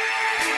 Yeah.